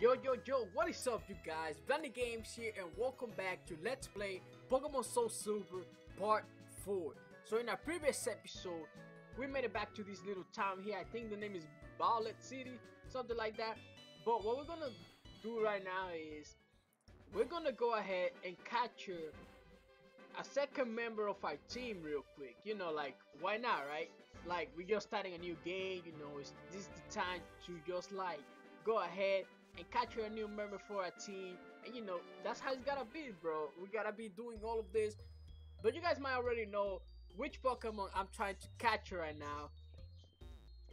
Yo yo yo, what is up you guys? Blany Games here and welcome back to Let's Play Pokemon Soul Silver Part 4. So in our previous episode, we made it back to this little town here. I think the name is Violet City, something like that. But what we're gonna do right now is we're gonna go ahead and capture a second member of our team real quick. You know, like why not, right? Like we're just starting a new game, you know, it's this is the time to just like go ahead and capture a new member for our team. And you know, that's how it's gotta be, bro. We gotta be doing all of this. But you guys might already know which Pokemon I'm trying to capture right now.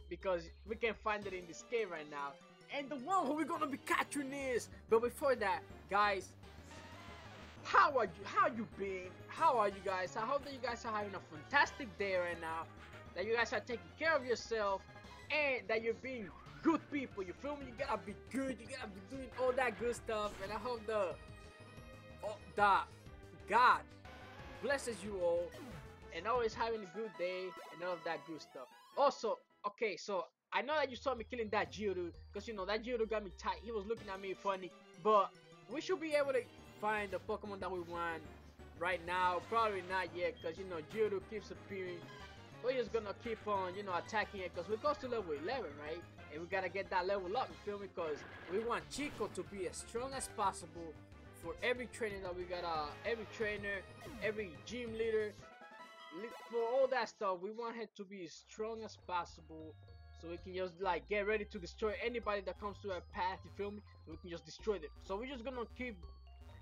Because we can find it in this game right now. And the one who we're gonna be capturing is. But before that, guys, how are you? How you been? How are you guys? I hope that you guys are having a fantastic day right now. That you guys are taking care of yourself and that you're being people. You feel me? You gotta be good. You gotta be doing all that good stuff. And I hope the oh, that God blesses you all and always having a good day and all of that good stuff. Also, okay, so I know that you saw me killing that Geodude because you know that Geodude got me tight. He was looking at me funny, but we should be able to find the Pokemon that we want right now. Probably not yet because you know Geodude keeps appearing. We're just gonna keep on, you know, attacking it because we go to level 11, right? And we gotta get that level up, you feel me? Because we want Chiko to be as strong as possible for every trainer that we got, uh, every trainer, every gym leader, for all that stuff. We want him to be as strong as possible so we can just like get ready to destroy anybody that comes to our path, you feel me? We can just destroy them. So we're just gonna keep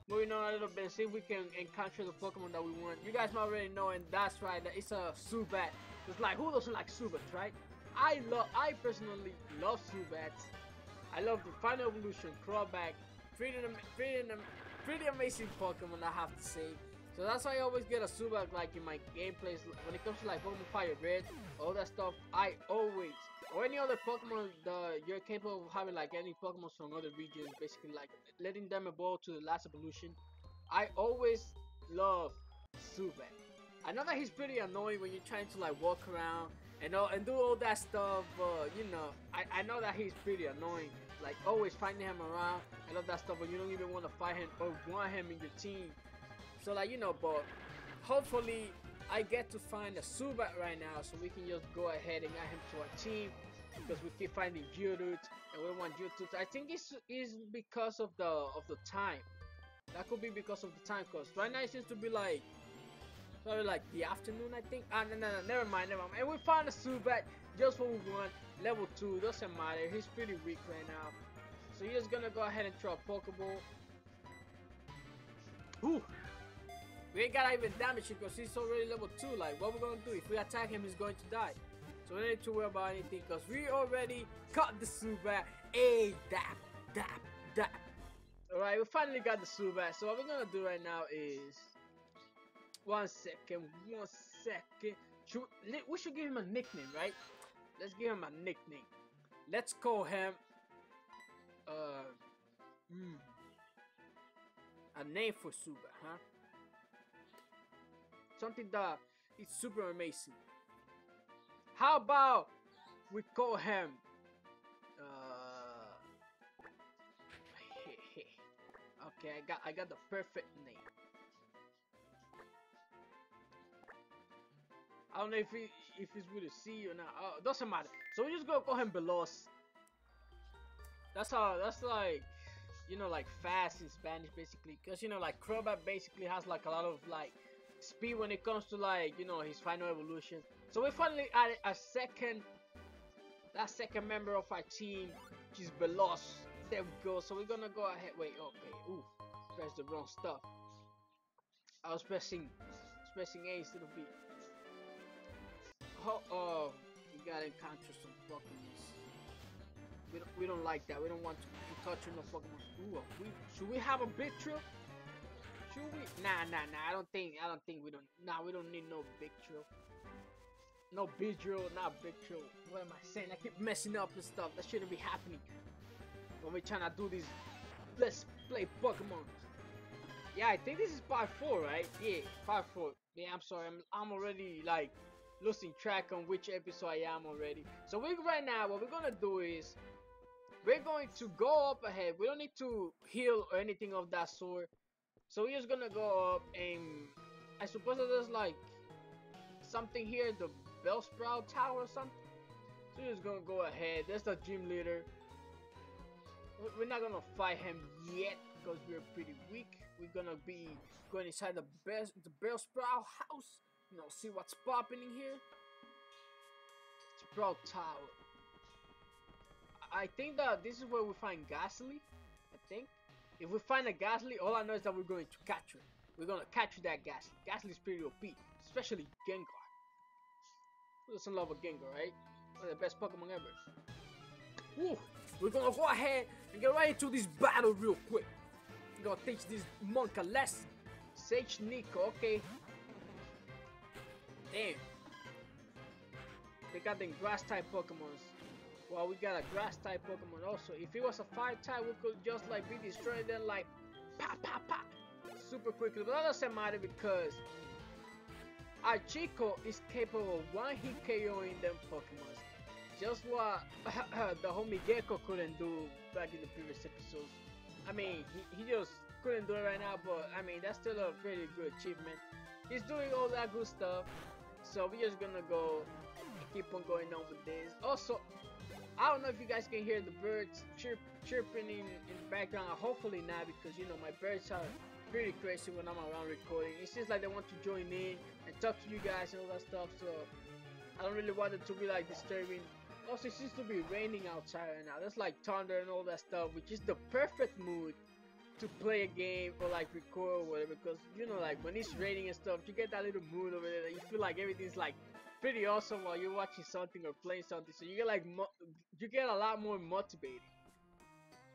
moving on a little bit and see if we can encounter the Pokemon that we want. You guys might already know, and that's right, that it's a Zubat. It's like, who doesn't like Zubats, right? I love, I personally love Zubats. I love the final evolution, Crobat, pretty, pretty, pretty amazing Pokemon, I have to say. So that's why I always get a Zubat like in my gameplays. When it comes to like Pokemon Fire Red, all that stuff, I always, or any other Pokemon that you're capable of having like any Pokemon from other regions, basically like letting them evolve to the last evolution. I always love Zubat. I know that he's pretty annoying when you're trying to like walk around and all, and do all that stuff, you know, I, I know that he's pretty annoying. Like always finding him around and all that stuff, but you don't even want to fight him or want him in your team. So like you know, but hopefully I get to find a Zubat right now, so we can just go ahead and add him to our team because we keep finding Geodude and we want Geodude. I think it's is because of the of the time. That could be because of the time, cause right now it seems to be like Probably like the afternoon, I think. Ah, no, no, no, never mind, never mind. And we found a Zubat just what we want. Level 2, doesn't matter. He's pretty weak right now. So he's gonna go ahead and throw a Pokeball. Ooh! We ain't gotta even damage him because he's already level 2. Like, what we gonna do? If we attack him, he's going to die. So we don't need to worry about anything because we already caught the Zubat. Hey, dap, dap, dap. Alright, we finally got the Zubat. So what we're gonna do right now is one second, one second. Should, we should give him a nickname, right? Let's give him a nickname. Let's call him, uh, hmm, a name for Zubat, huh? Something that is super amazing. How about we call him, uh, okay, I got, I got the perfect name. I don't know if he if he's with a C or not. Uh, doesn't matter. So we just gonna call him Belos. That's how. That's like, you know, like fast in Spanish, basically. Cause you know, like Crobat basically has like a lot of like speed when it comes to like you know his final evolution. So we finally added a second, that second member of our team, which is Belos. There we go. So we're gonna go ahead. Wait, okay. Ooh, press the wrong stuff. I was pressing, pressing A instead of B. Oh, oh, we gotta encounter some Pokemon. We don't, we don't like that. We don't want to, to touch no Pokemon. Ooh, we, should we have a big trip? Should we? Nah, nah, nah. I don't think. I don't think we don't. Nah, we don't need no big trip. No big drill, not big drill. What am I saying? I keep messing up and stuff. That shouldn't be happening. When we're trying to do this, let's play Pokemon. Yeah, I think this is part four, right? Yeah, part four. Yeah, I'm sorry. I'm I'm already like losing track on which episode I am already. So we right now, what we're gonna do is we're going to go up ahead. We don't need to heal or anything of that sort. So we're just gonna go up and I suppose there's like something here, the Bellsprout Tower or something. So we're just gonna go ahead. There's the gym leader. We're not gonna fight him yet because we're pretty weak. We're gonna be going inside the best the Bellsprout house. You know, see what's popping in here. Sprout Tower. I think that this is where we find Gastly. I think. If we find a Gastly, all I know is that we're going to capture it. We're gonna capture that. Gastly is pretty OP, especially Gengar. Who doesn't love a Gengar, right? One of the best Pokemon ever. Woo! We're gonna go ahead and get right into this battle real quick. We're gonna teach this monk a lesson. Sage Nico, okay. Damn. They got them grass type Pokemons. Well, we got a grass type Pokemon also. If it was a fire type, we could just like be destroyed them like pop pop pop super quickly. But that doesn't matter because our Chiko is capable of one hit KOing them Pokemon. Just what the homie Gecko couldn't do back in the previous episodes. I mean, he, he just couldn't do it right now, but I mean, that's still a pretty good achievement. He's doing all that good stuff. So we're just gonna go keep on going on with this. Also, I don't know if you guys can hear the birds chirp, chirping in, in the background. Hopefully not, because you know my birds are pretty crazy when I'm around recording. It seems like they want to join in and talk to you guys and all that stuff. So I don't really want it to be like disturbing. Also, it seems to be raining outside right now. There's like thunder and all that stuff, which is the perfect mood to play a game or like record or whatever. Because you know, like when it's raining and stuff, you get that little mood over there. That you feel like everything's like pretty awesome while you're watching something or playing something. So you get like you get a lot more motivated.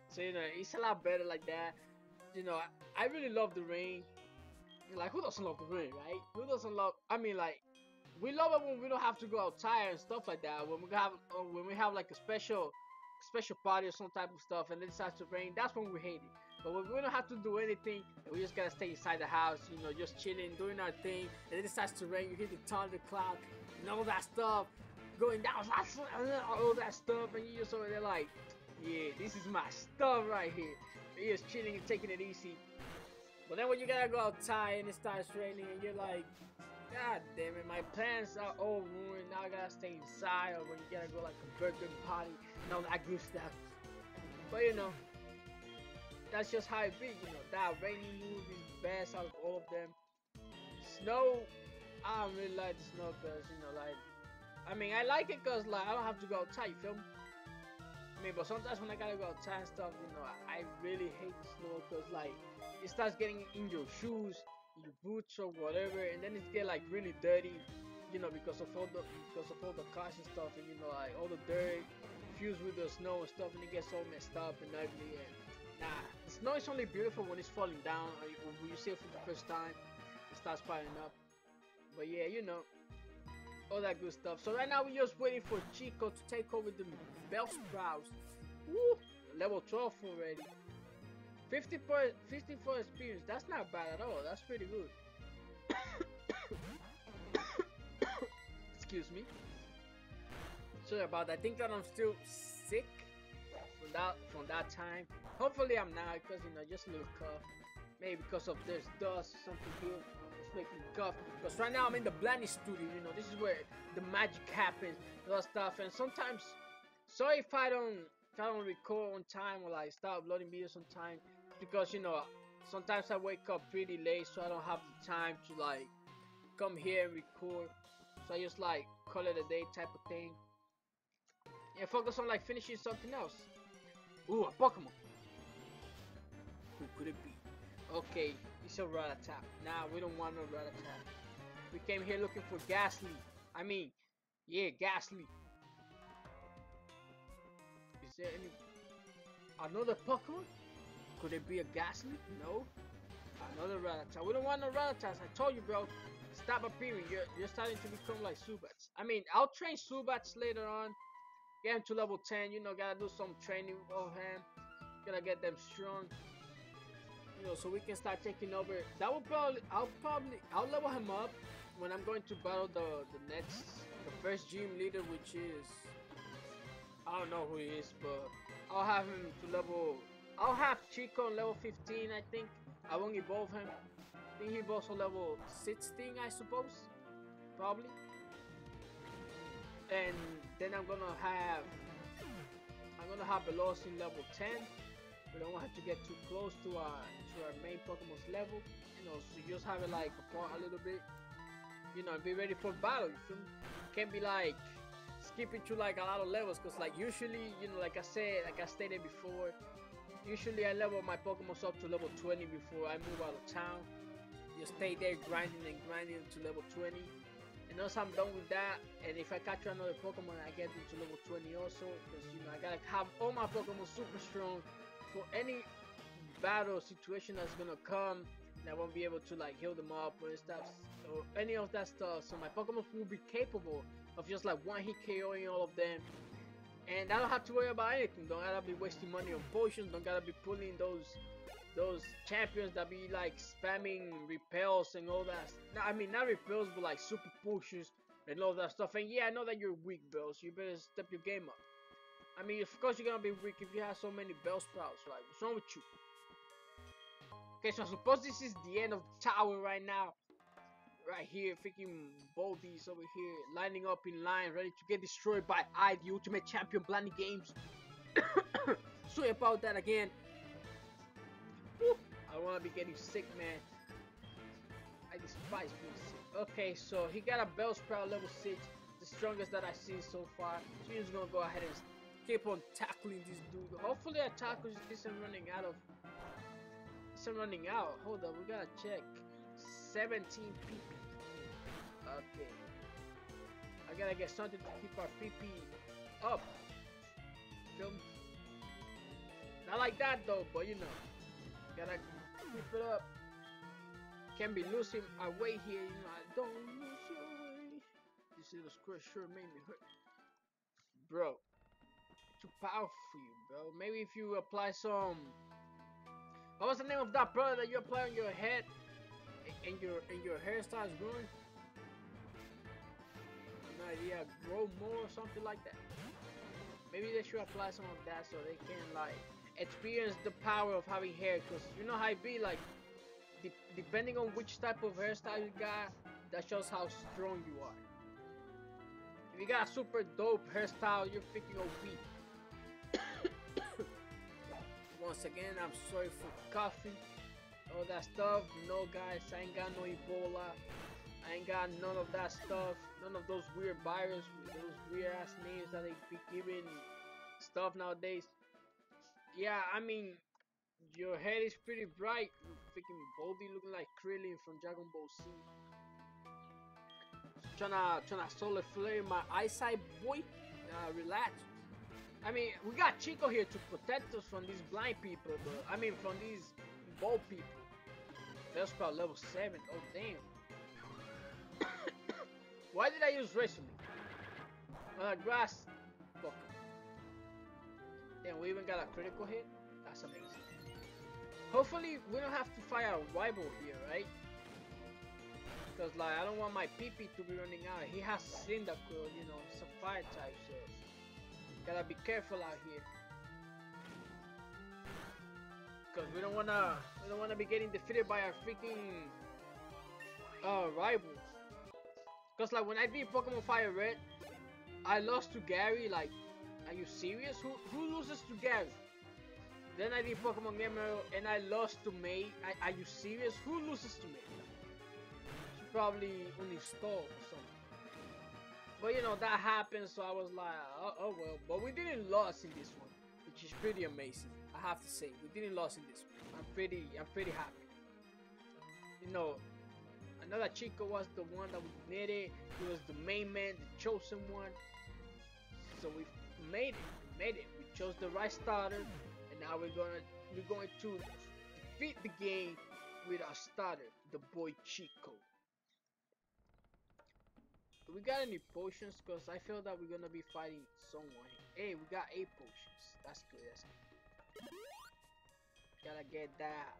So you know it's a lot better like that. You know I, I really love the rain. Like who doesn't love the rain, right? Who doesn't love? I mean like we love it when we don't have to go outside and stuff like that. When we have when we have like a special special party or some type of stuff and it starts to rain, that's when we hate it. But we don't have to do anything, we just gotta stay inside the house, you know, just chilling, doing our thing, and then it starts to rain, you hear the thunder cloud, and all that stuff going down, all that stuff, and you just over there like, yeah, this is my stuff right here. You're just chilling and taking it easy. But then when you gotta go outside and it starts raining, and you're like, God damn it, my plans are all ruined. Now I gotta stay inside, or when you gotta go like a birthday party and all that good stuff. But you know, that's just how it be. You know, that rainy mood is best out of all of them. Snow I don't really like the snow because, you know, like, I mean, I like it because, like, I don't have to go outside, you feel me? I mean, but sometimes when I gotta go outside and stuff, you know, I, I really hate the snow because, like, it starts getting in your shoes, your boots or whatever, and then it get like really dirty, you know, because of all the because of all the cars and stuff, and you know, like all the dirt fused with the snow and stuff, and it gets all messed up and ugly. And nah, snow is only beautiful when it's falling down, or when you see it for the first time, it starts piling up. But yeah, you know, all that good stuff. So right now we're just waiting for Chiko to take over the Bellsprouts. Woo! Level 12 already. 54, 54 experience. That's not bad at all. That's pretty good. Excuse me. Sorry about that. I think that I'm still sick from that from that time. Hopefully I'm not because you know just a little cough. Maybe because of there's dust something here it's making cough. Because right now I'm in the Blany studio, you know, this is where the magic happens, all that stuff. And sometimes, sorry if I don't, if I don't record on time or like start uploading videos on time, because you know, sometimes I wake up pretty late, so I don't have the time to like come here and record. So I just like call it a day type of thing. And focus on like finishing something else. Ooh, a Pokemon. Who could it be? Okay, it's a Rattata. Nah, we don't want no Rattata. We came here looking for Gastly. I mean, yeah, Gastly. Is there any... Another Pokemon? Could it be a Gastly? No. Another Rattata. We don't want no Rattatas. I told you, bro. Stop appearing. You're, you're starting to become like Zubats. I mean, I'll train Zubats later on. Get him to level 10. You know, gotta do some training of him. Gotta get them strong you know, so we can start taking over. That will probably, I'll probably, I'll level him up when I'm going to battle the the next, the first gym leader, which is, I don't know who he is, but I'll have him to level. I'll have Chiko on level 15. I think I won't evolve him. I think he evolves on level 16, I suppose, probably. And then I'm gonna have. I'm gonna have Velocity level 10. We don't have to get too close to our to our main Pokemon's level. You know, so you just have it like apart a little bit. You know, be ready for battle. You can't be like skipping through like a lot of levels because like usually you know like I said like I stated before usually I level my Pokemon up to level 20 before I move out of town you stay there grinding and grinding to level 20 and once I'm done with that and if I catch another Pokemon I get into level 20 also because you know I gotta have all my Pokemon super strong for any battle situation that's gonna come and I won't be able to like heal them up or stuff or any of that stuff so my Pokemon will be capable of just like one hit KOing all of them. And I don't have to worry about anything. Don't gotta be wasting money on potions. Don't gotta be pulling those those champions that be like spamming repels and all that. I mean, not repels, but like super pushes and all that stuff. And yeah, I know that you're weak, Bell, so you better step your game up. I mean, of course you're gonna be weak if you have so many Bellsprouts. Like, what's wrong with you? Okay, so I suppose this is the end of the tower right now right here, freaking Boldies over here, lining up in line, ready to get destroyed by I, the Ultimate Champion Blany Games. Sorry about that again. I wanna be getting sick, man. I despise being sick. Okay, so he got a Bellsprout level 6, the strongest that I've seen so far. So he's gonna go ahead and keep on tackling this dude. Hopefully I tackle this. isn't running out of... Isn't running out. Hold up, we gotta check. 17 PP. Okay. I gotta get something to keep our PP up. Feel? Not like that though, but you know. Gotta keep it up. Can't be losing our way here, you know. I don't lose your way. This little squirt sure made me hurt. Bro. Too powerful for you, bro. Maybe if you apply some what was the name of that product that you apply on your head and your and your hair starts growing? idea, grow more or something like that. Maybe they should apply some of that so they can like experience the power of having hair. Cause you know how it be like, de depending on which type of hairstyle you got, that shows how strong you are. If you got a super dope hairstyle, you're freaking OP. Once again, I'm sorry for coughing, all that stuff. No guys, I ain't got no Ebola. I ain't got none of that stuff none of those weird viruses, those weird ass names that they be giving stuff nowadays. Yeah, I mean, your head is pretty bright, freaking Baldy looking like Krillin from Dragon Ball Z. Trying to, trying to solar flare my eyesight, boy. Uh, relax. I mean, we got Chiko here to protect us from these blind people, but I mean, from these bald people. That's about level 7. Oh, damn. Why did I use recently? Uh, grass. Damn, we even got a critical hit? That's amazing. Hopefully, we don't have to fight a rival here, right? Because, like, I don't want my PP to be running out. He has Cyndaquil, you know, a fire type, so... Gotta be careful out here. Because we don't wanna... We don't wanna be getting defeated by our freaking... Uh, rival. Cause like when I beat Pokemon Fire Red, I lost to Gary. Like, are you serious? Who who loses to Gary? Then I did Pokemon Emerald and I lost to May. Are you serious? Who loses to May? She probably uninstalled or something. But you know that happened, so I was like, oh, oh well. But we didn't lose in this one, which is pretty amazing. I have to say, we didn't lose in this one. I'm pretty, I'm pretty happy. You know, that Chiko was the one that we needed. He was the main man, the chosen one. So we made it. We made it. We chose the right starter, and now we're gonna we're going to defeat the game with our starter, the boy Chiko. Do we got any potions? Cause I feel that we're gonna be fighting someone. Hey, we got eight potions. That's good. That's good. Gotta get that.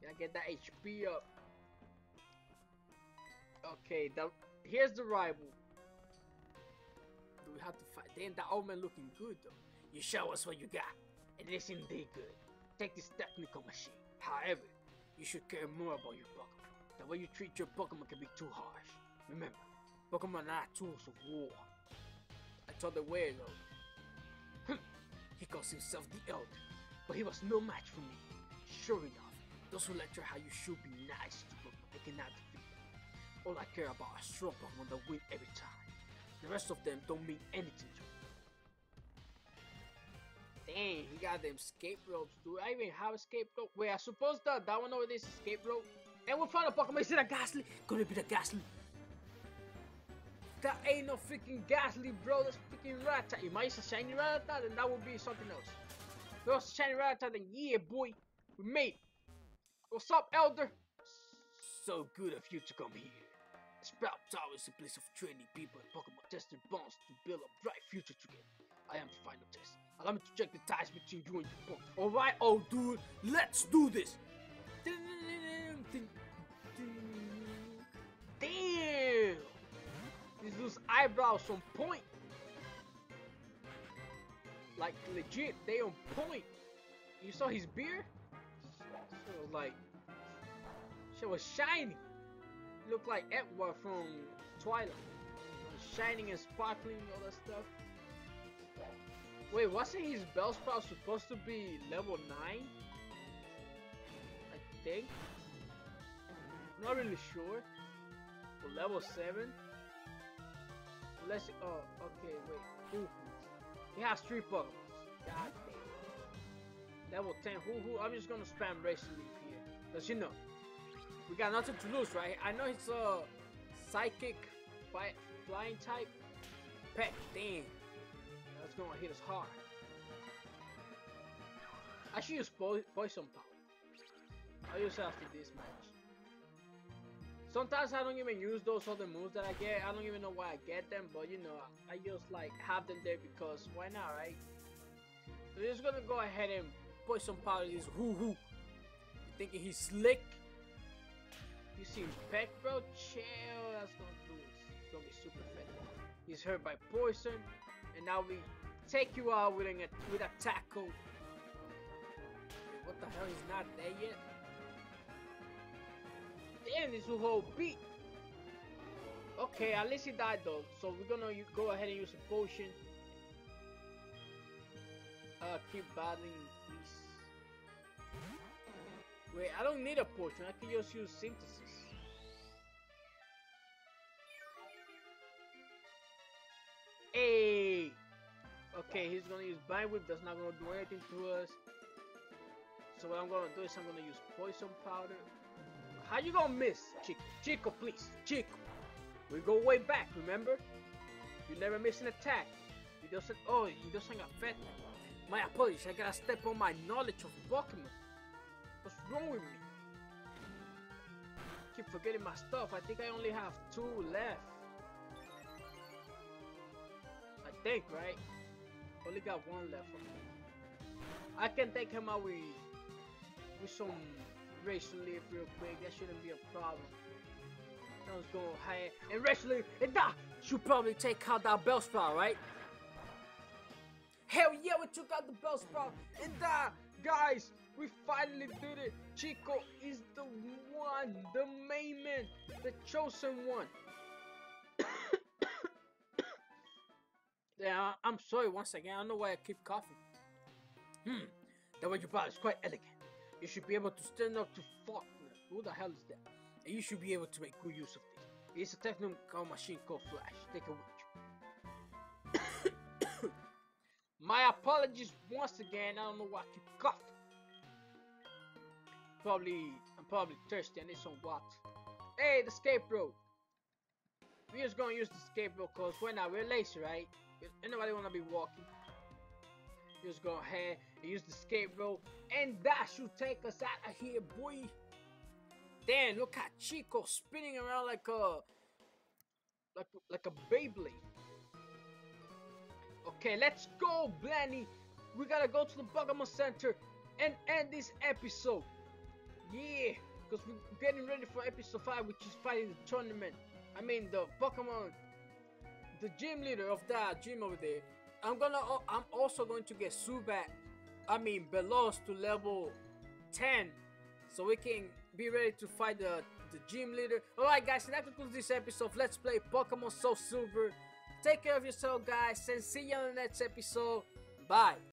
Gotta get that HP up. Okay, the, here's the rival. We have to fight? Damn, that old man looking good though. You show us what you got. And It is indeed good. Take this technical machine. However, you should care more about your Pokemon. The way you treat your Pokemon can be too harsh. Remember, Pokemon are not tools of war. I told the way Weirdo. he calls himself the Elder, but he was no match for me. Sure enough, those who lecture how you should be nice to Pokemon, they cannot defeat them. All I care about are strong Pokemon that win every time. The rest of them don't mean anything to me. Dang, he got them escape ropes, dude. I even have escape rope. Wait, I suppose that that one over there is escape rope. And we found a Pokemon. Is it a? Could it be the Gastly? That ain't no freaking Gastly, bro. That's freaking Rattata. If I use a shiny Rattata, then that would be something else. If it was a shiny Rattata, then yeah, boy. We made. What's up, Elder? So good of you to come here. Sprout Tower is a place of training people and Pokemon testing bonds to build a bright future together. I am the final test. Allow me to check the ties between you and your Pokemon. Alright, oh dude, let's do this! Damn! These those eyebrows on point. Like legit, they on point. You saw his beard? Shit was like, shit was shiny. Looked like Edward from Twilight. Shining and sparkling, all that stuff. Wait, wasn't his bell Bellsprout supposed to be level 9? I think. Not really sure. Or level 7? Unless, oh, okay, wait. Ooh. He has 3 Pokemon. God damn. Level 10. Who, who? I'm just gonna spam Razor Leaf here. Cause you know, we got nothing to lose, right? I know it's a psychic fly, flying type. Peck, damn. That's gonna hit us hard. I should use po poison power. I'll use after this match. Sometimes I don't even use those other moves that I get. I don't even know why I get them, but you know, I just like have them there because why not, right? So just gonna go ahead and poison powder this hoo hoo. You thinking he's slick? You see Peck, bro? Chill. That's gonna do it. It's gonna be super effective. He's hurt by poison, and now we take you out with a with a tackle. What the hell? He's not there yet. Damn, this whole beat. Okay, at least he died though. So we're gonna go ahead and use a potion. Uh, keep battling. Wait, I don't need a potion. I can just use synthesis. Hey! Okay, he's gonna use Vine Whip. That's not gonna do anything to us. So what I'm gonna do is I'm gonna use Poison Powder. How you gonna miss, Chiko? Chiko, please, Chiko. We go way back, remember? You never miss an attack. He doesn't. Oh, he doesn't affect me. My apologies. I gotta step on my knowledge of Pokemon. Wrong with me? Keep forgetting my stuff. I think I only have two left. I think, right? Only got one left. I can take him out with with some Razor Leaf real quick. That shouldn't be a problem. Let's go high and Razor Leaf and that should probably take out that Bellsprout, right? Hell yeah, we took out the bell Bellsprout and that, guys, we finally did it. Chiko is the one, the main man, the chosen one. yeah, I'm sorry once again. I don't know why I keep coughing. Hmm, the way you brought is quite elegant. You should be able to stand up to Falkner. Who the hell is that? And you should be able to make good use of this. It's a technical machine called Flash. Take it with you. My apologies once again. I don't know why I keep coughing. Probably, I'm probably thirsty. I need some water. Hey, the escape rope. We just gonna use the escape rope cause we're not, we're lazy, right? Anybody wanna be walking? Just go ahead and use the escape rope and that should take us out of here, boy. Damn, look at Chiko spinning around like a like like a Beyblade. Okay, let's go, Blany. We gotta go to the Pokemon Center and end this episode. Yeah, because we're getting ready for episode 5, which is fighting the tournament. I mean, the Pokemon, the gym leader of that gym over there. I'm gonna. I'm also going to get Zubat. I mean Belos to level 10, so we can be ready to fight the the gym leader. All right, guys. So that concludes this episode. Of Let's play Pokemon Soul Silver. Take care of yourself, guys, and see you on the next episode. Bye.